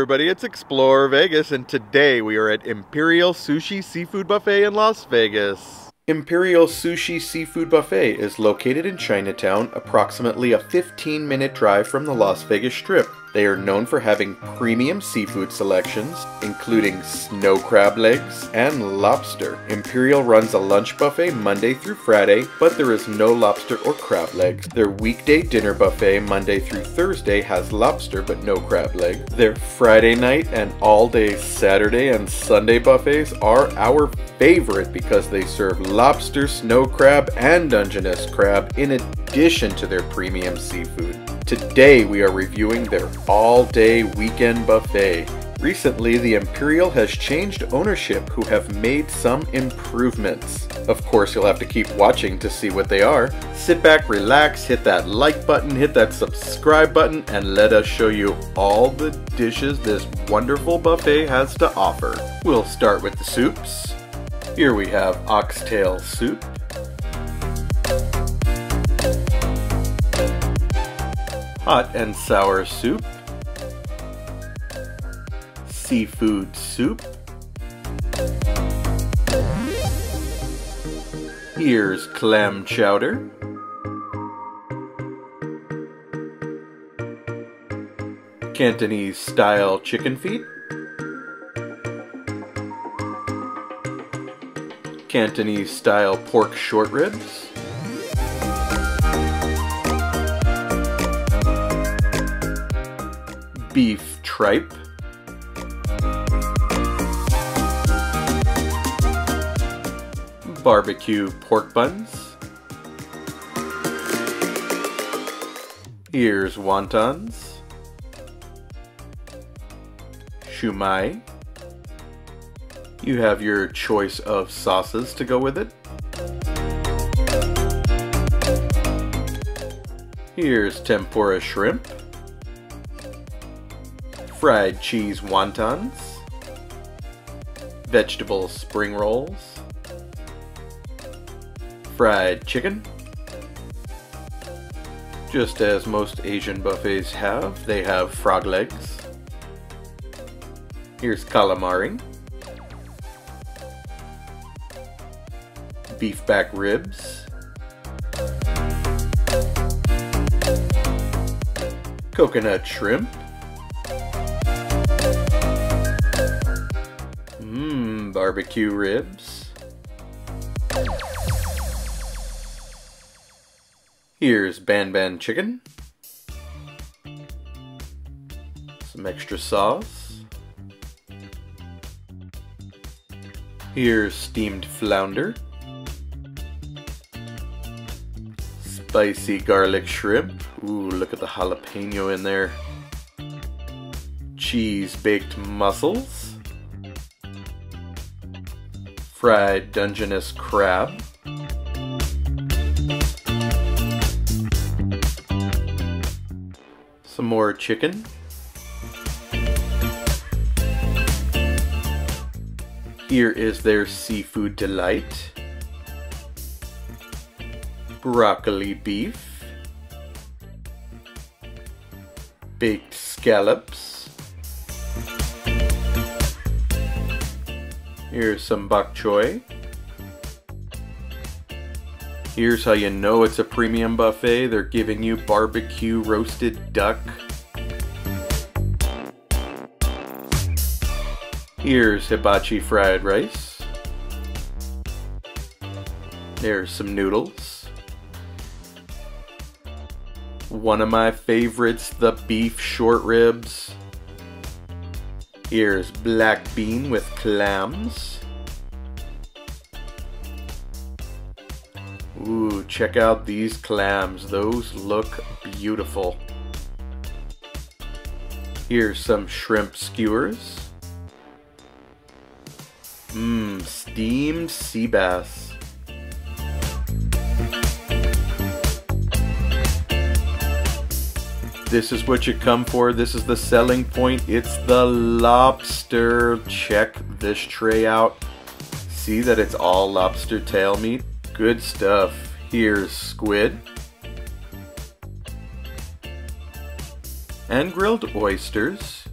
Everybody, it's Explore Vegas and today we are at Imperial Sushi Seafood Buffet in Las Vegas. Imperial Sushi Seafood Buffet is located in Chinatown, approximately a 15 minute drive from the Las Vegas Strip. They are known for having premium seafood selections, including snow crab legs and lobster. Imperial runs a lunch buffet Monday through Friday, but there is no lobster or crab legs. Their weekday dinner buffet Monday through Thursday has lobster but no crab leg. Their Friday night and all day Saturday and Sunday buffets are our favorite because they serve lobster, snow crab, and Dungeness crab in addition to their premium seafood. Today we are reviewing their all-day weekend buffet. Recently, the Imperial has changed ownership who have made some improvements. Of course, you'll have to keep watching to see what they are. Sit back, relax, hit that like button, hit that subscribe button, and let us show you all the dishes this wonderful buffet has to offer. We'll start with the soups. Here we have oxtail soup, hot and sour soup, seafood soup, here's clam chowder, Cantonese style chicken feet, Cantonese style pork short ribs, beef tripe, barbecue pork buns, here's wontons, shumai, you have your choice of sauces to go with it. Here's tempura shrimp fried cheese wontons, vegetable spring rolls, fried chicken. Just as most Asian buffets have, they have frog legs. Here's calamari, beef back ribs, coconut shrimp, barbecue ribs. Here's Ban Ban chicken. Some extra sauce. Here's steamed flounder. Spicy garlic shrimp. Ooh, look at the jalapeno in there. Cheese baked mussels fried Dungeness crab. Some more chicken. Here is their seafood delight. Broccoli beef. Baked scallops. Here's some bok choy. Here's how you know it's a premium buffet. They're giving you barbecue roasted duck. Here's hibachi fried rice. There's some noodles. One of my favorites, the beef short ribs. Here's black bean with clams. Ooh, check out these clams. Those look beautiful. Here's some shrimp skewers. Mmm, steamed sea bass. This is what you come for. This is the selling point. It's the lobster. Check this tray out. See that it's all lobster tail meat? Good stuff. Here's squid. And grilled oysters.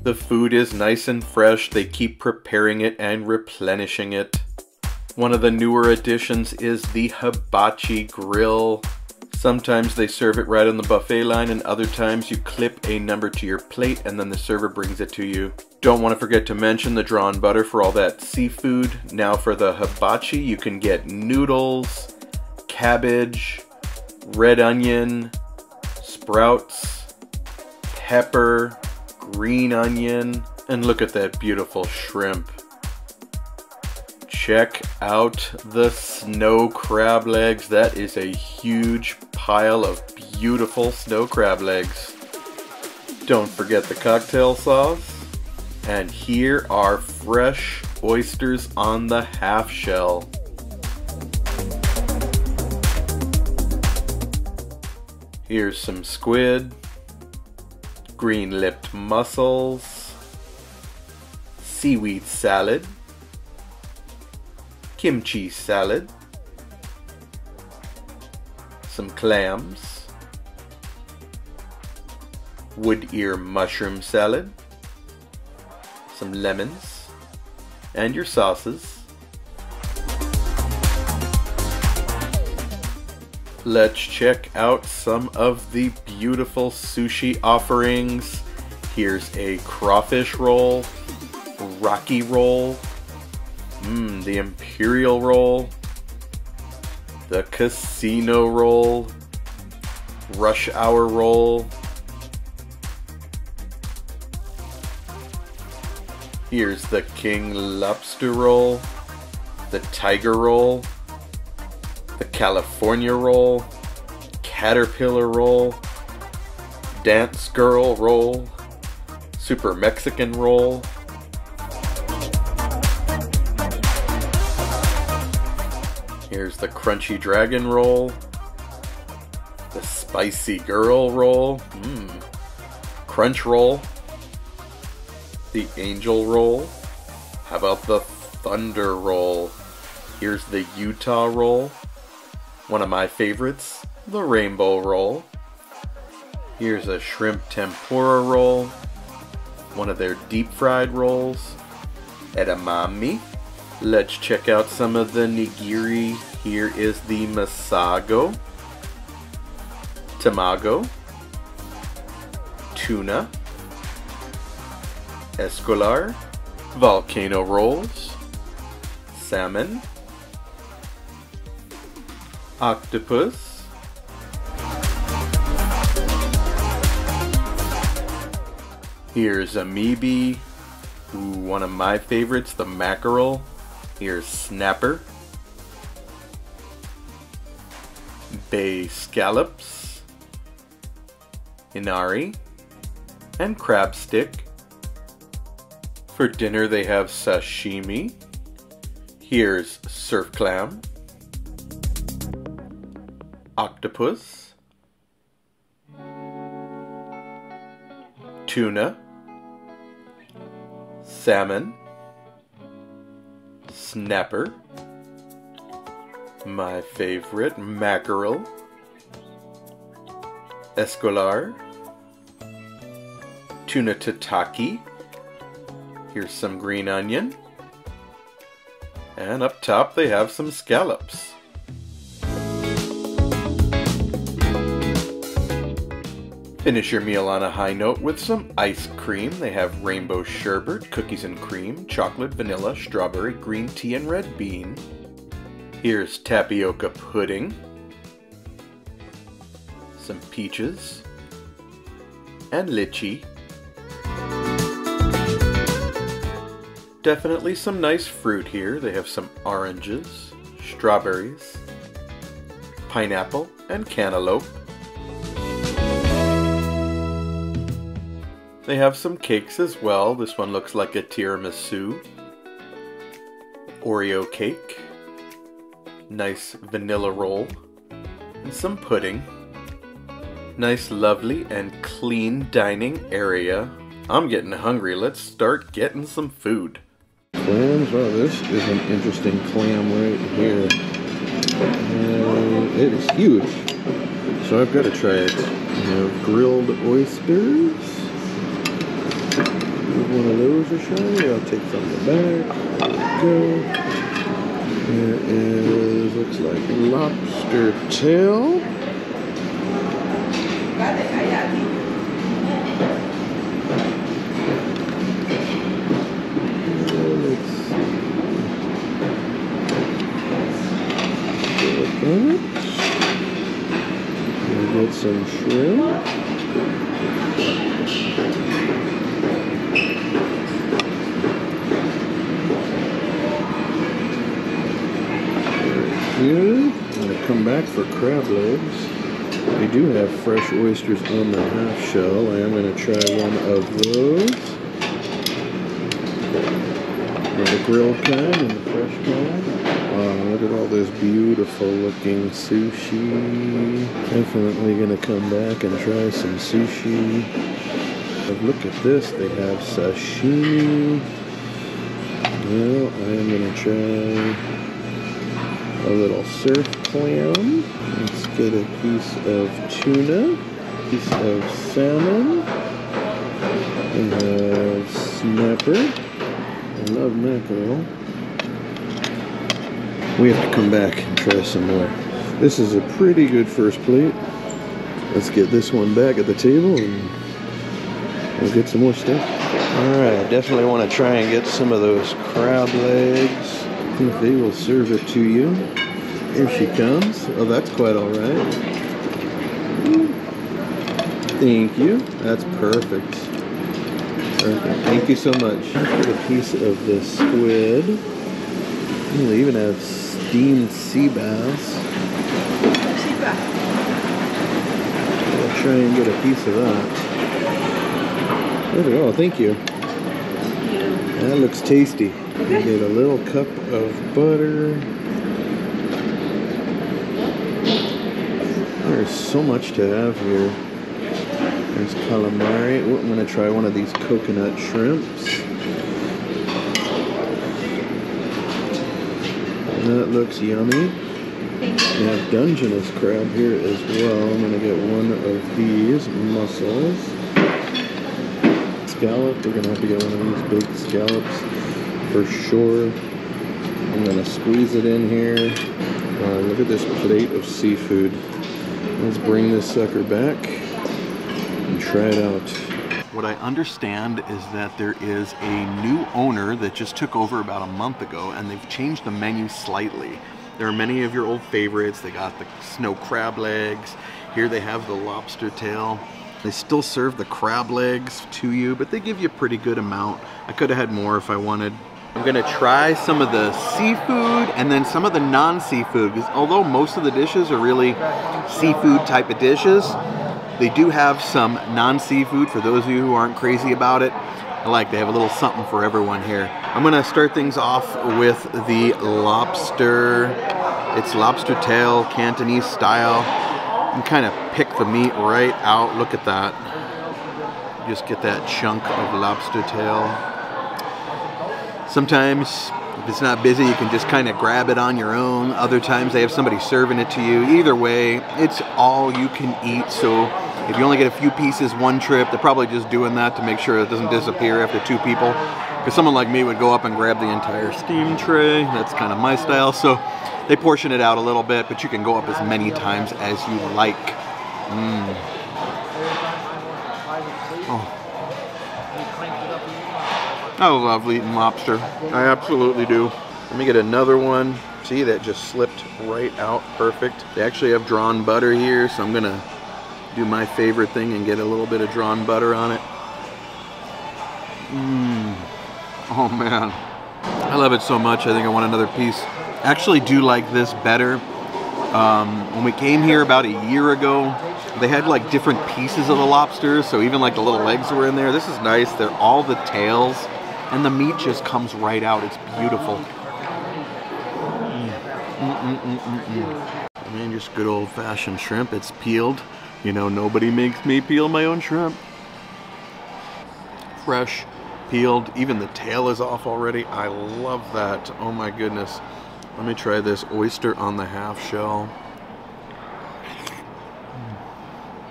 The food is nice and fresh. They keep preparing it and replenishing it. One of the newer additions is the hibachi grill. Sometimes they serve it right on the buffet line and other times you clip a number to your plate and then the server brings it to you. Don't want to forget to mention the drawn butter for all that seafood. Now for the hibachi you can get noodles, cabbage, red onion, sprouts, pepper, green onion, and look at that beautiful shrimp. Check out the snow crab legs. That is a huge pile of beautiful snow crab legs. Don't forget the cocktail sauce. And here are fresh oysters on the half shell. Here's some squid, green-lipped mussels, seaweed salad, kimchi salad, some clams, wood ear mushroom salad, some lemons, and your sauces. Let's check out some of the beautiful sushi offerings. Here's a crawfish roll, rocky roll, mmm, the imperial roll, the casino roll, rush hour roll. Here's the king lobster roll, the tiger roll, the California roll, caterpillar roll, dance girl roll, super Mexican roll, Here's the crunchy dragon roll, the spicy girl roll, mmm, crunch roll, the angel roll. How about the thunder roll? Here's the Utah roll, one of my favorites, the rainbow roll. Here's a shrimp tempura roll, one of their deep fried rolls, edamame. Let's check out some of the nigiri. Here is the masago, tamago, tuna, escolar, volcano rolls, salmon, octopus, here's amaebi, Ooh, one of my favorites, the mackerel. Here's snapper, bay scallops, inari, and crab stick. For dinner they have sashimi. Here's surf clam, octopus, tuna, salmon, snapper, my favorite, mackerel, escolar, tuna tataki, here's some green onion, and up top they have some scallops. Finish your meal on a high note with some ice cream. They have rainbow sherbet, cookies and cream, chocolate, vanilla, strawberry, green tea, and red bean. Here's tapioca pudding, some peaches, and lychee. Definitely some nice fruit here. They have some oranges, strawberries, pineapple, and cantaloupe. They have some cakes as well. This one looks like a tiramisu. Oreo cake. Nice vanilla roll. And some pudding. Nice, lovely, and clean dining area. I'm getting hungry. Let's start getting some food. Clams? Oh, this is an interesting clam right here. Uh, it is huge. So I've got to try it. Grilled oysters. One of those are shiny, I'll take from the back. Go. There is, looks like lobster tail. We get some shrimp. Good. I'm gonna come back for crab legs. We do have fresh oysters on the half shell. I am gonna try one of those. The grill kind and the fresh kind. Wow, look at all this beautiful looking sushi. Definitely gonna come back and try some sushi. But look at this, they have sashimi. Well, I am gonna try a little surf clam. Let's get a piece of tuna, piece of salmon. We have snapper. I love mackerel we have to come back and try some more. This is a pretty good first plate. Let's get this one back at the table and we'll get some more stuff. All right, definitely want to try and get some of those crab legs. I think they will serve it to you. Here she comes. Oh, that's quite all right. Thank you. That's perfect. Perfect. Thank you so much. A piece of the squid. They even have steamed sea bass. I'll try and get a piece of that. There we go, thank you. That looks tasty. Get a little cup of butter. There's so much to have here. There's calamari. Ooh, I'm to try one of these coconut shrimps. That looks yummy. We have Dungeness crab here as well. I'm gonna get one of these mussels. Scallop, we're gonna have to get one of these big scallops for sure. I'm gonna squeeze it in here. Uh, look at this plate of seafood. Let's bring this sucker back and try it out. What I understand is that there is a new owner that just took over about a month ago and they've changed the menu slightly. There are many of your old favorites. They got the snow crab legs. Here they have the lobster tail. They still serve the crab legs to you, but they give you a pretty good amount. I could have had more if I wanted. I'm gonna try some of the seafood and then some of the non-seafood because although most of the dishes are really seafood type of dishes, they do have some non-seafood for those of you who aren't crazy about it. I like they have a little something for everyone here. I'm gonna start things off with the lobster. It's lobster tail, Cantonese style. You kind of pick the meat right out. Look at that. Just get that chunk of lobster tail. Sometimes if it's not busy, you can just kind of grab it on your own. Other times they have somebody serving it to you. Either way, it's all you can eat. So if you only get a few pieces one trip, they're probably just doing that to make sure it doesn't disappear after two people. Because someone like me would go up and grab the entire steam tray. That's kind of my style. So they portion it out a little bit, but you can go up as many times as you like. Mm. Oh. I love eating lobster. I absolutely do. Let me get another one. See, that just slipped right out perfect. They actually have drawn butter here, so I'm gonna do my favorite thing and get a little bit of drawn butter on it. Mmm. Oh man. I love it so much. I think I want another piece. I actually do like this better. Um, when we came here about a year ago, they had like different pieces of the lobster. So even like the little legs were in there. This is nice. They're all the tails and the meat just comes right out. It's beautiful. Mm, mm, mm, I mean, just good old fashioned shrimp. It's peeled. You know, nobody makes me peel my own shrimp. Fresh, peeled, even the tail is off already. I love that. Oh my goodness. Let me try this oyster on the half shell.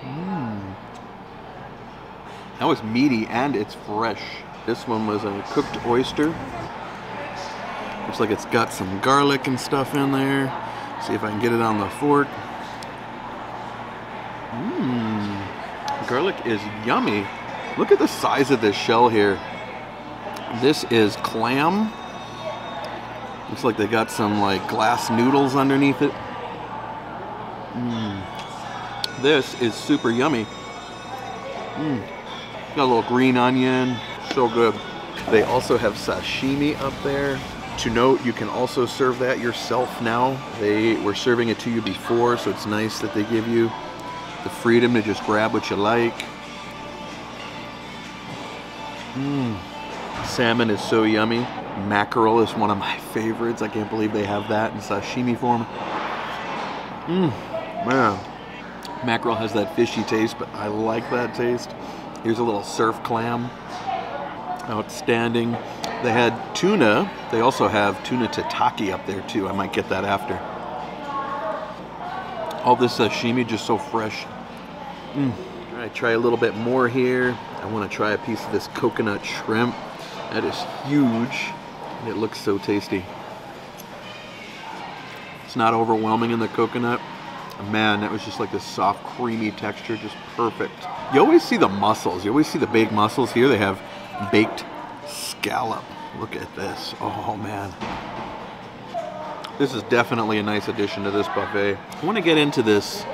Mm. That was meaty and it's fresh. This one was a cooked oyster. Looks like it's got some garlic and stuff in there. See if I can get it on the fork. Mmm. Garlic is yummy. Look at the size of this shell here. This is clam. Looks like they got some like glass noodles underneath it. Mmm. This is super yummy. Mmm. Got a little green onion. So good. They also have sashimi up there. To note, you can also serve that yourself now. They were serving it to you before, so it's nice that they give you the freedom to just grab what you like. Mmm. Salmon is so yummy. Mackerel is one of my favorites. I can't believe they have that in sashimi form. Mmm, man. Mackerel has that fishy taste, but I like that taste. Here's a little surf clam. Outstanding. They had tuna. They also have tuna tataki up there too. I might get that after. All this sashimi just so fresh. Mm. All right, try a little bit more here. I want to try a piece of this coconut shrimp. That is huge. And it looks so tasty. It's not overwhelming in the coconut. Man, that was just like this soft, creamy texture, just perfect. You always see the mussels. You always see the big mussels here. They have baked scallop. Look at this. Oh, man. This is definitely a nice addition to this buffet. I want to get into this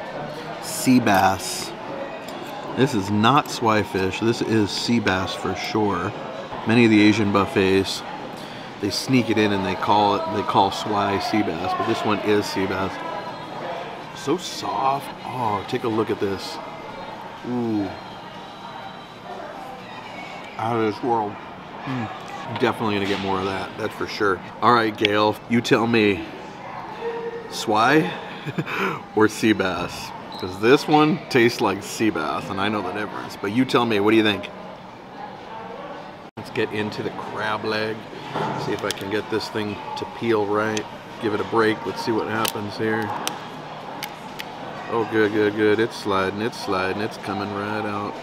sea bass. This is not swai fish. This is sea bass for sure. Many of the Asian buffets, they sneak it in and they call it, they call swai sea bass, but this one is sea bass. So soft. Oh, take a look at this. Ooh. Out of this world. Mm. Definitely gonna get more of that, that's for sure. All right, Gail, you tell me, swai or sea bass? Because this one tastes like sea bass, and I know the difference. But you tell me, what do you think? Let's get into the crab leg. See if I can get this thing to peel right. Give it a break. Let's see what happens here. Oh, good, good, good. It's sliding, it's sliding, it's coming right out.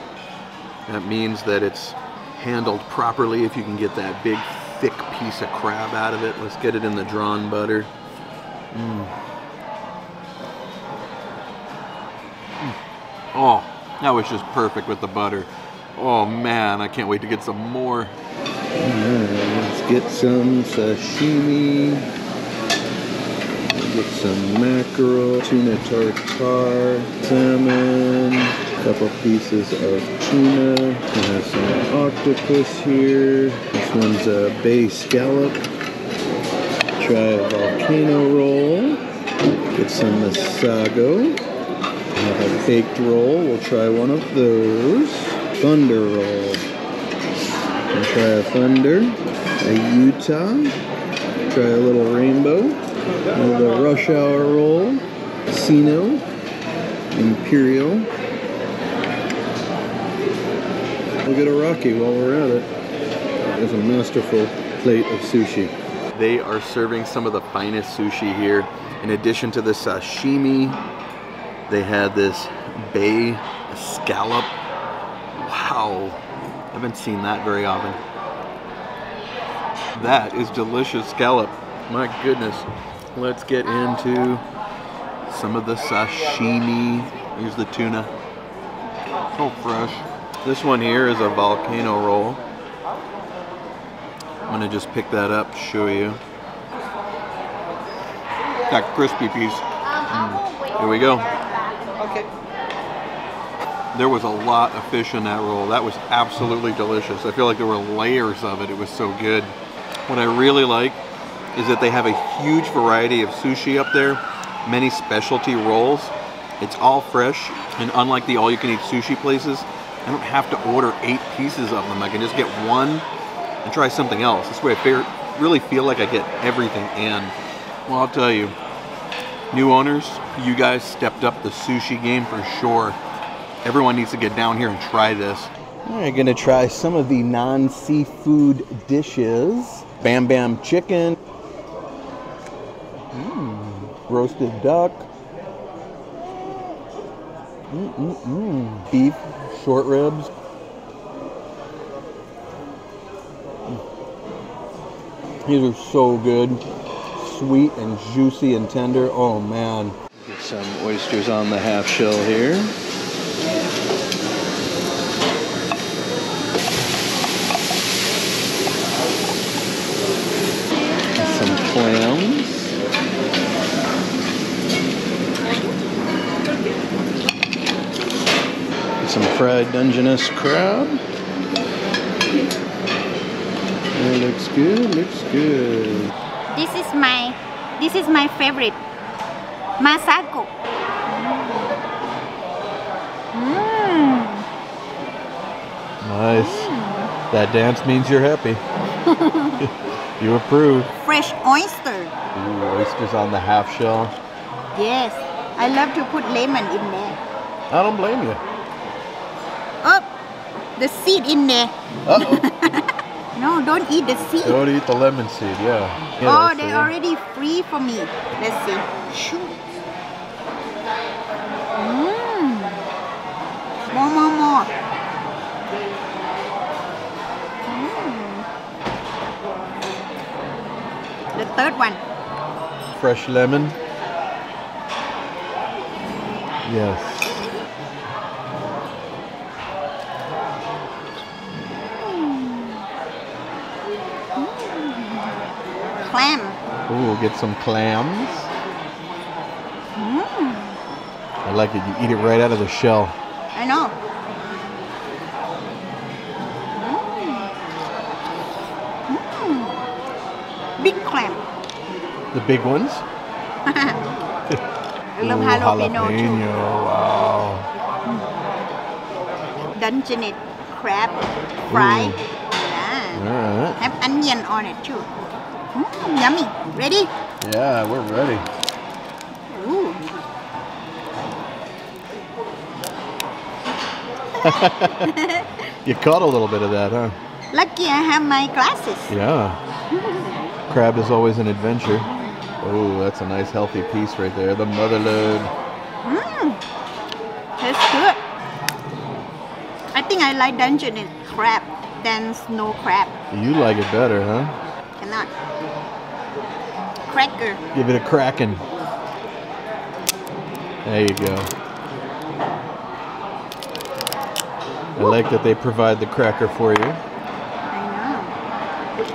That means that it's handled properly if you can get that big, thick piece of crab out of it. Let's get it in the drawn butter. Mm. Mm. Oh, that was just perfect with the butter. Oh man, I can't wait to get some more. Let's get some sashimi. Get some mackerel, tuna tartare, salmon, couple pieces of tuna. We have some octopus here. This one's a bay scallop. Try a volcano roll. Get some masago. Have a baked roll. We'll try one of those. Thunder roll. We'll try a thunder. A Utah. Try a little rainbow. The rush hour roll. Sino. Imperial. We'll get a Rocky while we're at it. There's a masterful plate of sushi. They are serving some of the finest sushi here. In addition to the sashimi, they had this bay scallop. Wow, I haven't seen that very often. That is delicious scallop. My goodness. Let's get into some of the sashimi. Here's the tuna. So fresh. This one here is a volcano roll. I'm gonna just pick that up, show you. That crispy piece. Mm. Here we go. Okay. There was a lot of fish in that roll. That was absolutely delicious. I feel like there were layers of it. It was so good. What I really like is that they have a huge variety of sushi up there, many specialty rolls. It's all fresh, and unlike the all-you-can-eat sushi places, I don't have to order eight pieces of them. I can just get one and try something else. This way I feel, really feel like I get everything in. Well, I'll tell you, new owners, you guys stepped up the sushi game for sure. Everyone needs to get down here and try this. Right, gonna try some of the non-seafood dishes. Bam Bam chicken, mm, roasted duck, Mm, mm, mm. Beef, short ribs. Mm. These are so good. Sweet and juicy and tender. Oh man. Get some oysters on the half shell here. Fried Dungeness crab. That looks good, looks good. This is my this is my favorite. Masago. Mmm. Nice. Mm. That dance means you're happy. you approve. Fresh oyster. Ooh, oysters on the half shell. Yes. I love to put lemon in there. I don't blame you. Oh, the seed in there. Uh-oh. No, don't eat the seed. Don't eat the lemon seed, yeah. yeah oh, they're the- already free for me. Let's see. Shoot. Mmm. More, more, more. Mm. The third one. Fresh lemon. Yes. Get some clams. Mm. I like it. You eat it right out of the shell. I know. Mm. Mm. Big clam. The big ones. I love Ooh, jalapeno, too. jalapeno, Wow. Dungeness crab fry. Yeah. All right. Have onion on it too. Mm, yummy. Ready? Yeah, we're ready. Ooh. You caught a little bit of that, huh? Lucky I have my glasses. Yeah. Crab is always an adventure. Oh, that's a nice healthy piece right there. The mother load. Mmm. Tastes good. I think I like Dungeness crab than snow crab. You like it better, huh? Cracker. Give it a cracking. There you go. I like that they provide the cracker for you. I know.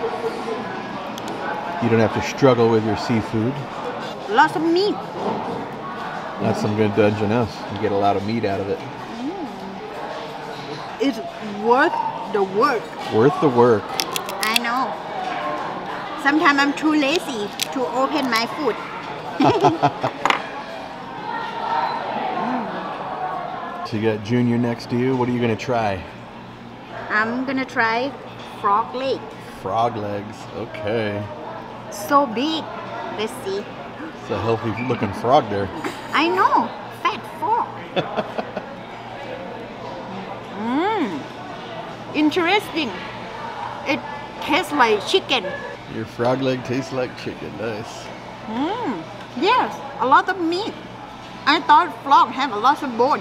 You don't have to struggle with your seafood. Lots of meat. That's some good Dungeness. You get a lot of meat out of it. Mm. It's worth the work. Worth the work. I know. Sometimes I'm too lazy to open my food. So you got Junior next to you. What are you gonna try? I'm gonna try frog leg. Frog legs. Okay. So big. Let's see. It's a healthy looking frog there. I know. Fat frog. Mmm. Interesting. It tastes like chicken. Your frog leg tastes like chicken. Nice. Mmm. Yes, a lot of meat. I thought frog have a lot of bone.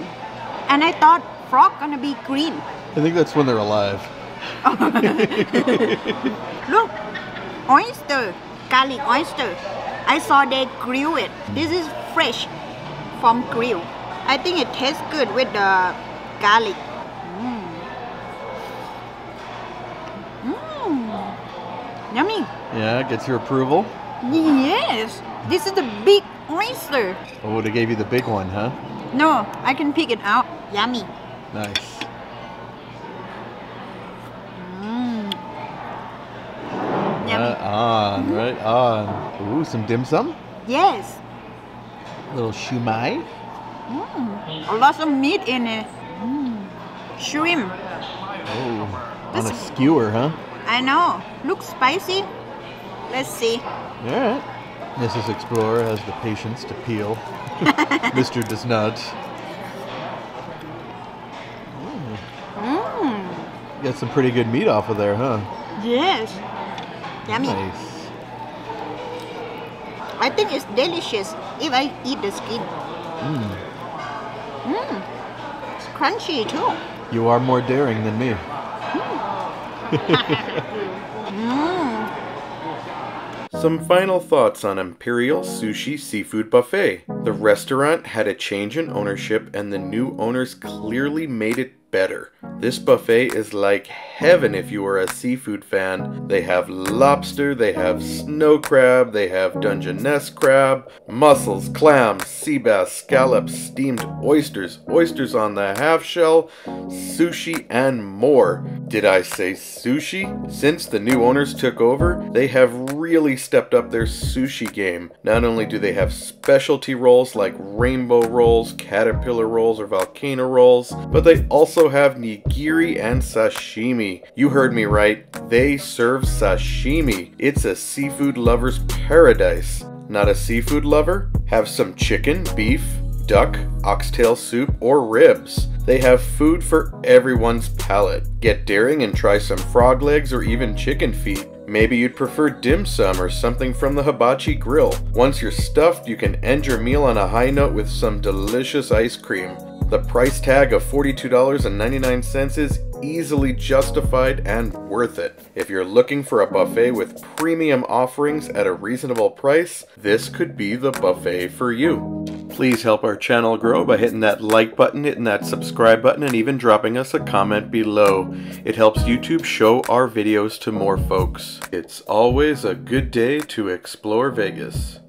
And I thought frog gonna be green. I think that's when they're alive. Look, oyster, garlic oyster. I saw they grill it. This is fresh from grill. I think it tastes good with the garlic. Mmm. Mmm. Yummy. Yeah, gets your approval. Yes, this is the big oyster. Oh, they gave you the big one, huh? No, I can pick it out. Yummy. Nice. Mmm. Yummy. Right on, right on. Ooh, some dim sum. Yes. Little shumai. Mm. A lot of meat in it. Mm. Shrimp. Oh, on a skewer, huh? I know. Looks spicy. Let's see. All right. Mrs. Explorer has the patience to peel. Mr. does not. Mmm. Got some pretty good meat off of there, huh? Yes. Yummy. Nice. I think it's delicious if I eat the skin. Mm. Mmm. It's crunchy too. You are more daring than me. Mmm. Some final thoughts on Imperial Sushi Seafood Buffet. The restaurant had a change in ownership, and the new owners clearly made it better. This buffet is like heaven if you are a seafood fan. They have lobster, they have snow crab, they have Dungeness crab, mussels, clams, sea bass, scallops, steamed oysters, oysters on the half shell, sushi, and more. Did I say sushi? Since the new owners took over, they have really stepped up their sushi game. Not only do they have specialty rolls like rainbow rolls, caterpillar rolls, or volcano rolls, but they also have nigiri and sashimi. You heard me right, they serve sashimi. It's a seafood lover's paradise. Not a seafood lover? Have some chicken, beef, duck, oxtail soup, or ribs. They have food for everyone's palate. Get daring and try some frog legs or even chicken feet. Maybe you'd prefer dim sum or something from the hibachi grill. Once you're stuffed, you can end your meal on a high note with some delicious ice cream. The price tag of $42.99 is easily justified and worth it. If you're looking for a buffet with premium offerings at a reasonable price, this could be the buffet for you. Please help our channel grow by hitting that like button, hitting that subscribe button, and even dropping us a comment below. It helps YouTube show our videos to more folks. It's always a good day to explore Vegas.